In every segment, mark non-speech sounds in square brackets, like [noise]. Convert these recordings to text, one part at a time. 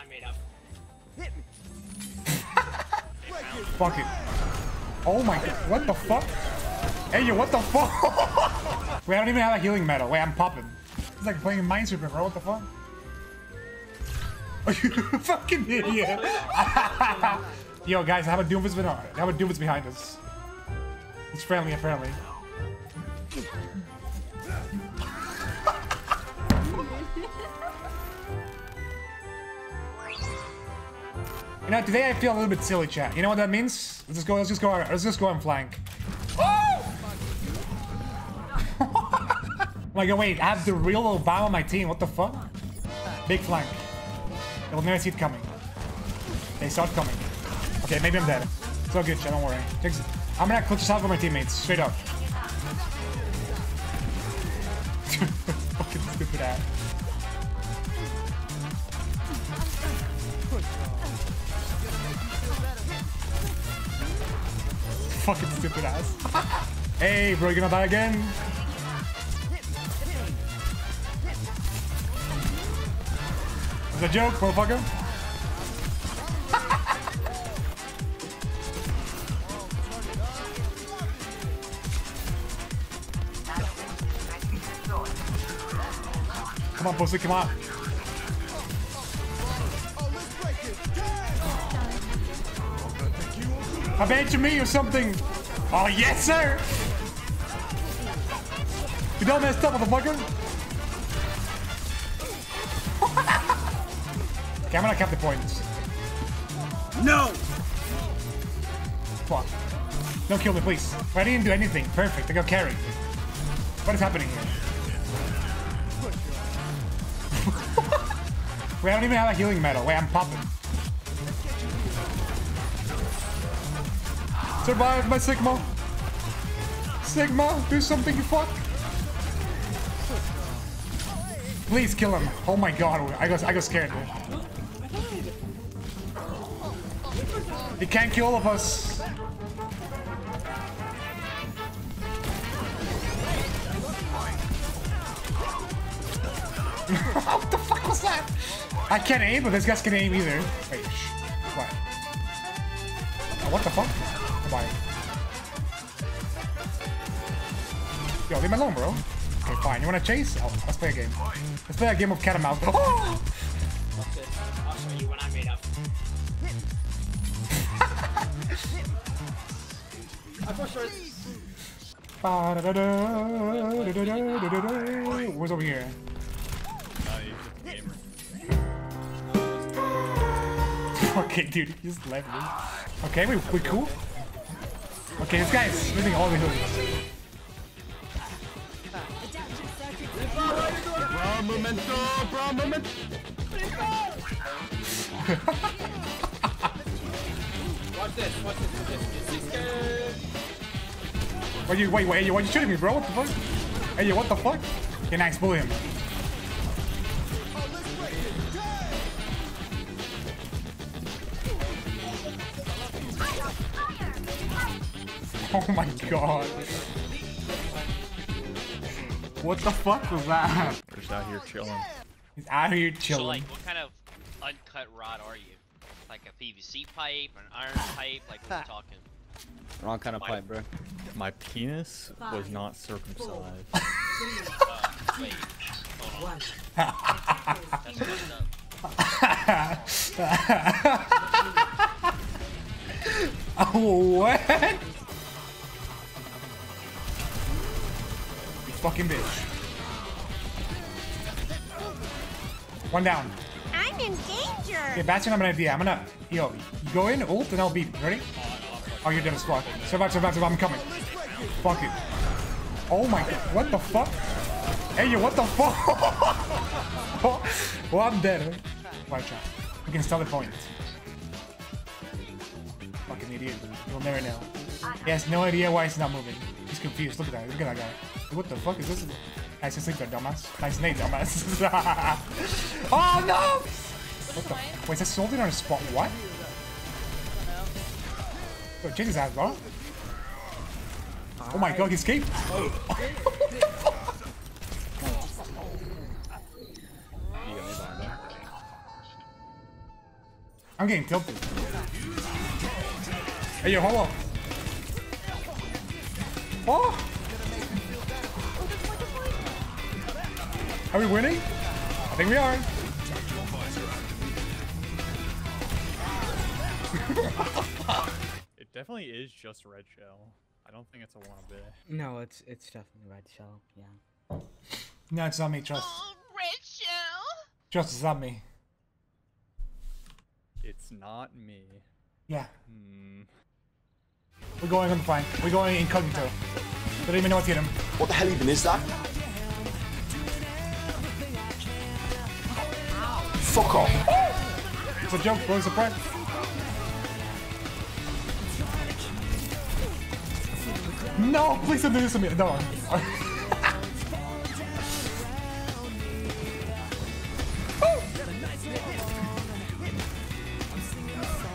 I made up. [laughs] Fuck it. Oh my god. What the fuck? Hey, yo, what the fuck? [laughs] Wait, I don't even have a healing metal. Wait, I'm popping. It's like playing Minesweeper, bro. What the fuck? [laughs] Are you fucking idiot? yo, guys, I have a Doomfist behind I have a Doomfist behind us. It's friendly, apparently. You know, today I feel a little bit silly, chat. You know what that means? Let's just go. Let's just go. Let's just go on flank. Oh! [laughs] like, wait, I have the real Obama on my team. What the fuck? Big flank. They will never see it coming. They saw it coming. Okay, maybe I'm dead. It's all good, chat. Don't worry. I'm gonna clutch this out for my teammates. Straight up. [laughs] Fucking stupid ass. Fucking stupid ass. hey, bro, you gonna die again? It's a joke, motherfucker. [laughs] Come on, pussy, come on. I bet you me or something. Oh, yes, sir. You don't mess up, motherfucker. okay, I'm gonna cap the points. No! Fuck. Don't kill me, please. I didn't do anything. Perfect. I got carried. What is happening here? Wait, I don't even have a healing metal. Wait, I'm popping. Survive my Sigma. Sigma, do something, you fuck. Please kill him. Oh my god, I got, I got scared. He can't kill all of us. [laughs] what the fuck was that? I can't aim, but this guys can aim either. Wait. What? What the fuck? Yo, leave me alone, bro. Okay, fine. You wanna chase? Oh, let's play a game. Let's play a game of cat and mouse. Oh! I'll show you I made up. I sure. What's over here? [laughs] okay, dude, he's left me. Okay, we we cool. Okay, this guy is moving all the way. Moment. watch this, watch this, watch this. [laughs] Why you wait, wait, why you shooting me, bro? What the fuck? Hey, what the fuck? Okay, nice, bully him. [laughs] Oh my god. What the fuck was that? We're just out here chilling. He's out here So chilling. like, what kind of uncut rod are you? Like a PVC pipe, an iron pipe? Like, what are we talking? Wrong kind of pipe, bro. My penis was not circumcised. Uh, wait, hold on. That's messed up. [laughs] Oh, what? Fucking bitch. One down. I'm in danger. Okay, Bastion, I have an idea. I'm gonna, yo, go in, ult, and I'll beat. Ready? Oh, you're dead as fuck. Survive, survive, survive. I'm coming. Fuck it. Oh my god. What the fuck? Hey, yo, what the fuck? [laughs] well, I'm dead. Watch out. We can steal the point. Fucking idiot. You'll never know. He has no idea why he's not moving. He's confused. Look at that. Look at that guy. What the fuck is this? Nice to sleep there, dumbass. Nice name, dumbass. [laughs] oh no! What the? Wait, is that soldier on a spot? What? Yo, change his ass, bro. Oh my god, he escaped. That. [laughs] I'm getting tilted. Hey, yo, hold up. Oh! Are we winning? I think we are. It definitely is just red shell. I don't think it's a wannabe. No, it's it's definitely red shell. Yeah. No, it's not me, trust. Oh, Rachel. Trust, it's not me. It's not me. Yeah. Hmm. We're going on the flank. We're going incognito. They don't even know what to hit him. What the hell even is that? Fuck off. It's a joke, bro. It's a prank. No, please don't do this to me. No. [laughs]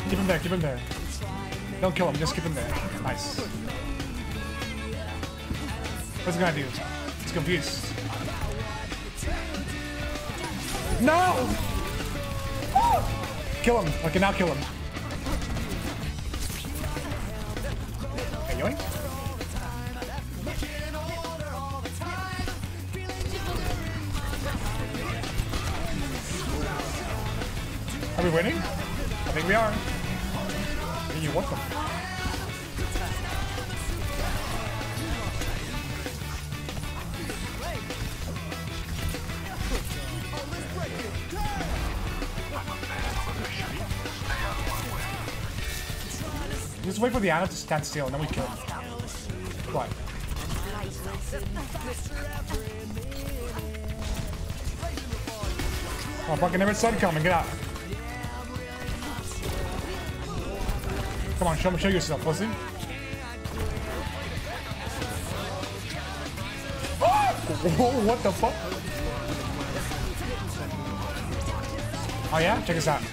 keep him there, keep him there. Don't kill him, just keep him there. Nice. What's he gonna do? He's confused. No! Kill him. Okay, now kill him. Okay, yoink. Are we winning? I think we are. You what the? Just wait for the Ana to stand still and then we kill him. What? Oh, fucking never it coming. Get out. Come on, show me, show yourself, pussy. Whoa, what the fuck? Oh yeah? Check this out. [laughs]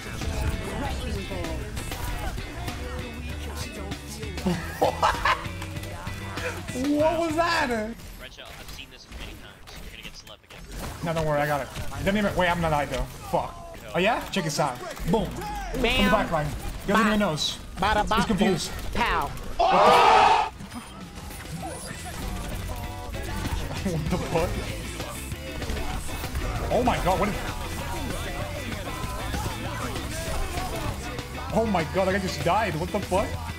what was that? Red I've seen this many times. You're gonna get celeb again. No, don't worry, I got it. It didn't even. Wait, I'm not died though. Fuck. Oh yeah? Check this out. Boom. From the back line. He doesn't even knows. Bada He's confused. pow. what the fuck? Oh my god, what is... Oh my god, guy just died. What the fuck? [laughs]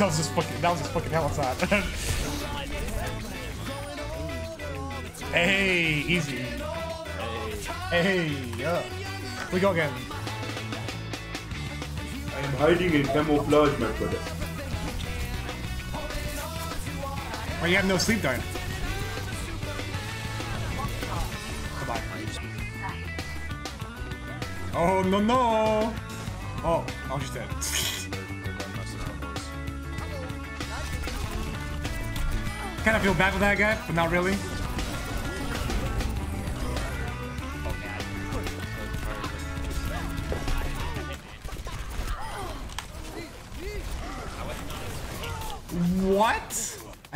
That was just fucking, that was just fucking hell outside. [laughs] hey, easy. Hey, yeah. We go again. I am hiding in camouflage, my brother. Or you have no sleep. Goodbye. Oh no no! Oh, oh [laughs] I was just dead. kind of feel bad for that guy, but not really.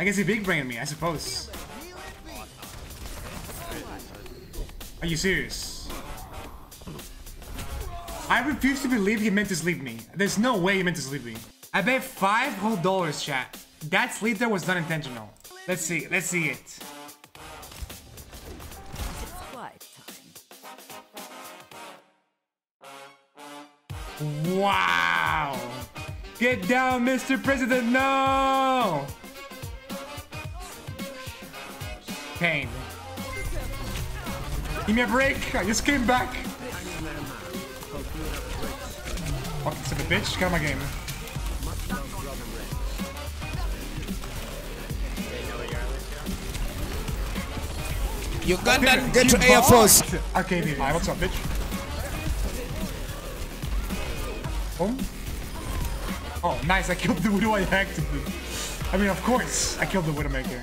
I guess he big brained me, I suppose. Are you serious? I refuse to believe he meant to sleep me. There's no way he meant to sleep me. I bet five whole dollars, chat. That sleep there was not intentional. Let's see, let's see it. Wow! Get down, Mr. President, no! Pain. Give me a break, I just came back. Fucking son of a bitch, of my game. Ugandan, get to Air Force. Okay, baby, what's up, bitch? Boom. Oh, nice, I killed the [laughs] Widow I hacked. I mean, of course, I killed the Widowmaker.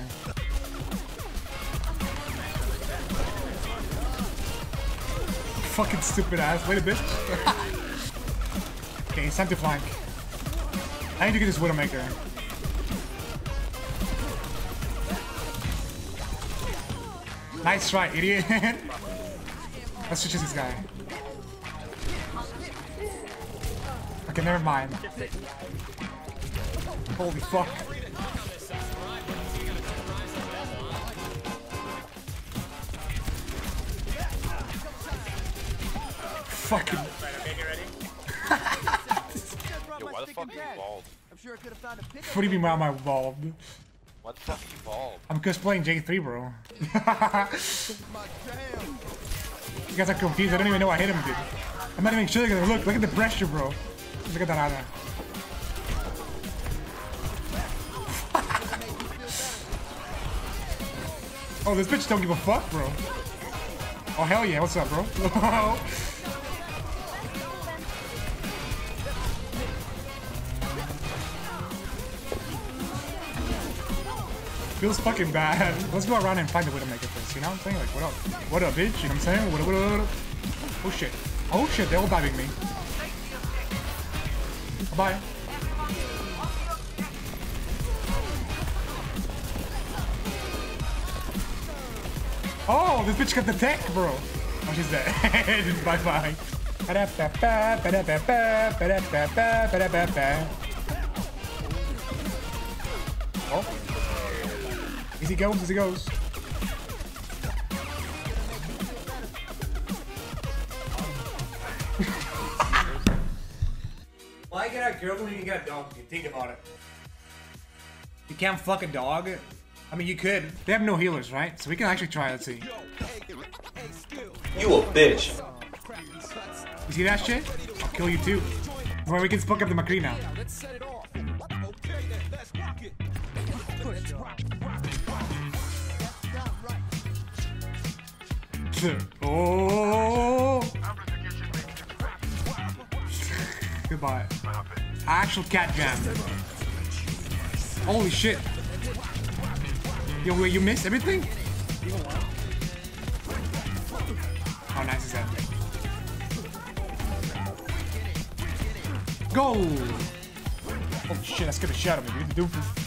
Fucking stupid ass. Wait a bit. [laughs] okay, it's time to flank. I need to get this Widowmaker. Nice try, idiot. [laughs] Let's switch this guy. Okay, never mind. Holy fuck. Fucking. Yo, why the fuck are you bald? What do you mean why am I involved? What the fuck are you bald? I'm just playing J3, bro. [laughs] you guys are confused. I don't even know I hit him, dude. I'm not even sure. Look, look at the pressure, bro. Look at that Ana. [laughs] oh, this bitch don't give a fuck, bro. Oh, hell yeah. What's up, bro? [laughs] Oh. Feels fucking bad. [laughs] Let's go around and find a way to make it first, you know what I'm saying? Like, what up? What up, bitch? You know what I'm saying? What up, what up? Oh shit. Oh shit, they're all diving me. Bye. Oh, this bitch got the tech, bro. Oh, she's dead. [laughs] bye bye. Oh. Easy goes, easy goes. Why get a girl when you can get a dog? You think about it. You can't fuck a dog? I mean, you could. They have no healers, right? So we can actually try. Let's see. You a bitch. You see that shit? I'll kill you too. Well, we can fuck up the McCree Oh! [laughs] Goodbye. Actual cat jam. Holy shit. Yo, wait, you missed everything? How nice is that? Go! Oh shit, I the shit out of me, dude. Doofus.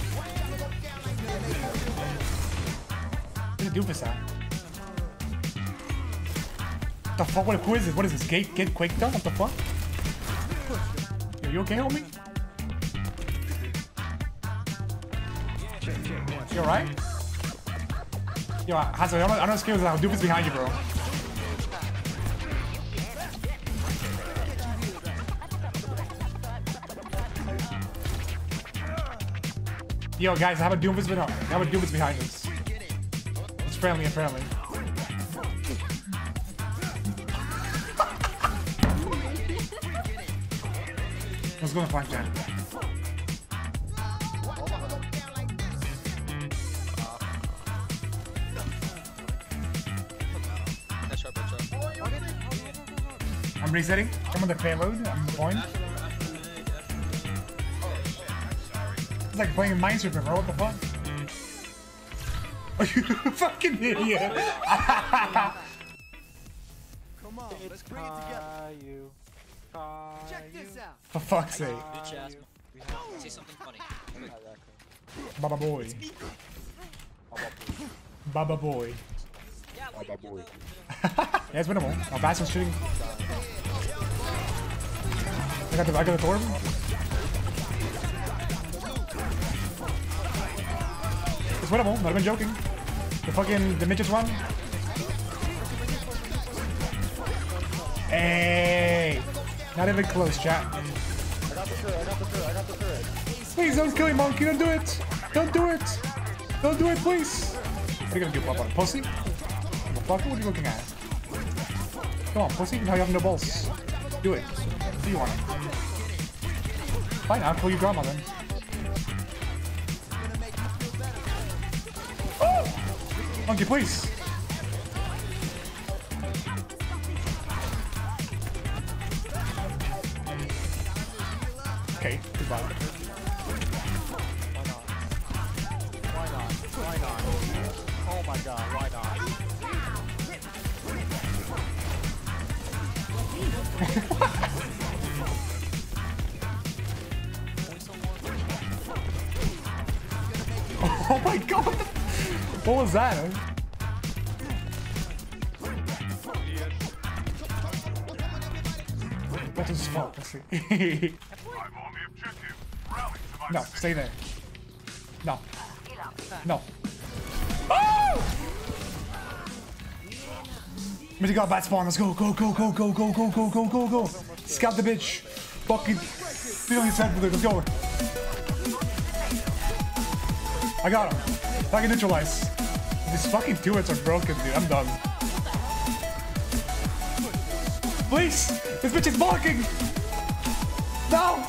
Doofus at? What the fuck? What, who is this? What is this? Gate, get quaked up? What the fuck? Yo, you okay, homie? You alright? Yo, Hanzo, I'm not, I'm not scared of. Doomfist behind you, bro. Yo, guys, I have a Doomfist behind. I have a Doomfist behind us. It's friendly and friendly. Let's go and. I'm resetting. I'm on the payload. I'm on the point. It's like playing Minesweeper, bro. What the fuck? [laughs] Are you fucking idiot? [laughs] Come on, let's bring it together. You. Check this out. For fuck's sake. Bitch ass. Say something funny. Baba boy. Baba boy. Baba boy. Yeah, [laughs] it's winnable. Oh, Bastion's shooting. I got the, I got the Thorn. It's winnable, not even joking. The fucking, the midgets one. Hey! Not even close, chat. Please don't kill me, monkey, don't do it! Don't do it! Don't do it, please! What are you gonna do, pop on pussy? Motherfucker, what are you looking at? Come on, pussy, now you have no balls. Do it. Do you want it? Fine, I'll pull your drama then. Monkey, please! Okay, goodbye. Why not? Why not? Oh my god, why not? Oh my god! What was that? What is fuck? No, stay there. No. No. Oh! Ready to go, bat spawn. Let's go, go, go, go, go, go, go, go, go, go, go. Scout the bitch. Fucking. On his head with it. Let's go. I got him. I can neutralize. These fucking turrets are broken, dude. I'm done. Please! This bitch is blocking! No!